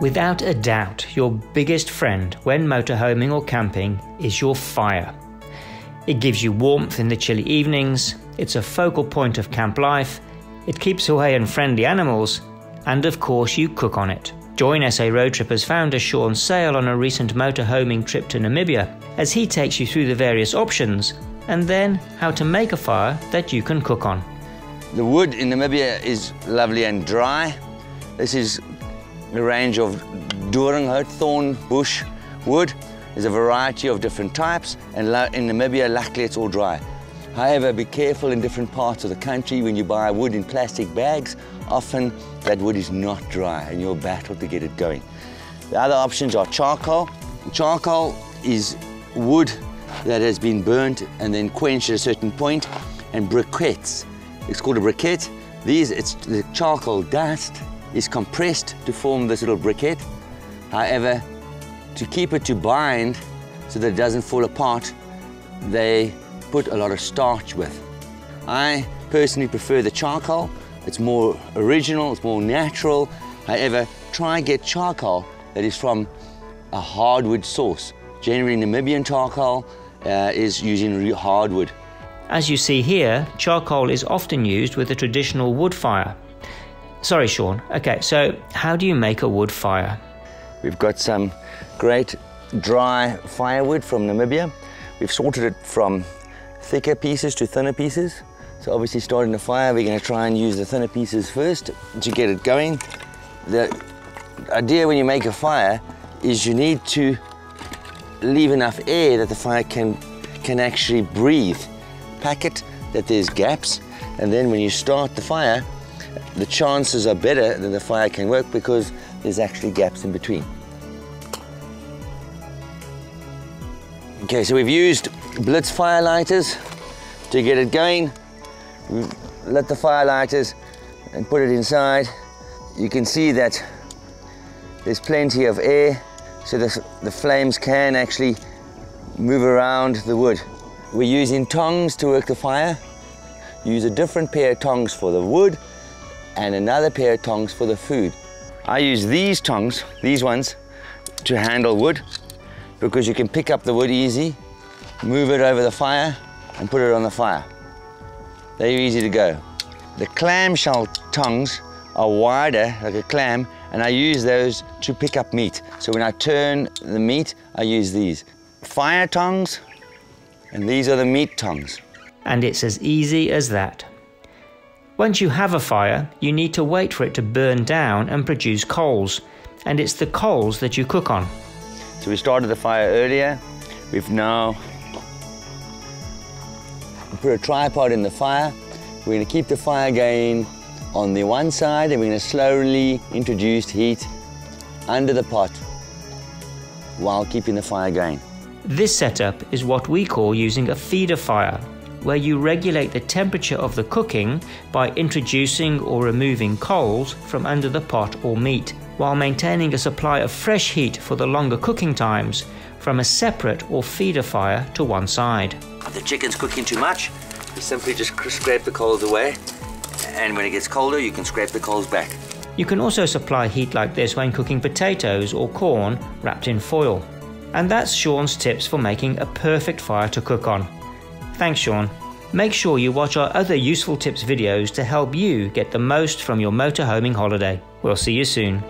Without a doubt, your biggest friend when motorhoming or camping is your fire. It gives you warmth in the chilly evenings, it's a focal point of camp life, it keeps away unfriendly animals, and of course, you cook on it. Join SA Roadtrippers founder Shaun Sale on a recent motorhoming trip to Namibia as he takes you through the various options and then how to make a fire that you can cook on. The wood in Namibia is lovely and dry. This is a range of doringhout thorn bush wood. There's a variety of different types and in Namibia luckily it's all dry. However, be careful in different parts of the country when you buy wood in plastic bags. Often that wood is not dry and you'll battle to get it going. The other options are charcoal. Charcoal is wood that has been burnt and then quenched at a certain point and briquettes. It's called a briquette. These, it's the charcoal dust is compressed to form this little briquette. However, to keep it to bind so that it doesn't fall apart, they put a lot of starch with. I personally prefer the charcoal. It's more original, it's more natural. However, try and get charcoal that is from a hardwood source. Generally, Namibian charcoal uh, is using hardwood. As you see here, charcoal is often used with a traditional wood fire. Sorry, Shaun. Okay, so how do you make a wood fire? We've got some great dry firewood from Namibia. We've sorted it from thicker pieces to thinner pieces. So obviously starting the fire, we're gonna try and use the thinner pieces first to get it going. The idea when you make a fire is you need to leave enough air that the fire can, can actually breathe. Pack it that there's gaps, and then when you start the fire, the chances are better that the fire can work because there's actually gaps in between. Okay, so we've used Blitz fire lighters to get it going. Let the fire lighters and put it inside. You can see that there's plenty of air so the, the flames can actually move around the wood. We're using tongs to work the fire. Use a different pair of tongs for the wood and another pair of tongs for the food. I use these tongs, these ones, to handle wood because you can pick up the wood easy, move it over the fire and put it on the fire. They're easy to go. The clamshell tongs are wider, like a clam, and I use those to pick up meat. So when I turn the meat, I use these. Fire tongs, and these are the meat tongs. And it's as easy as that. Once you have a fire, you need to wait for it to burn down and produce coals, and it's the coals that you cook on. So we started the fire earlier. We've now put a tripod in the fire. We're going to keep the fire going on the one side and we're going to slowly introduce heat under the pot while keeping the fire going. This setup is what we call using a feeder fire, where you regulate the temperature of the cooking by introducing or removing coals from under the pot or meat, while maintaining a supply of fresh heat for the longer cooking times from a separate or feeder fire to one side. If the chicken's cooking too much, you simply just scrape the coals away and when it gets colder you can scrape the coals back. You can also supply heat like this when cooking potatoes or corn wrapped in foil. And that's Shaun's tips for making a perfect fire to cook on. Thanks Shaun. Make sure you watch our other useful tips videos to help you get the most from your motorhoming holiday. We'll see you soon.